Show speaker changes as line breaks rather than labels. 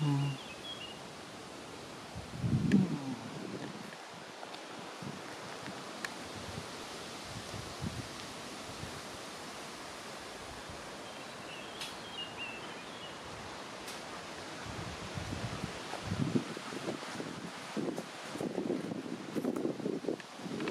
Mm.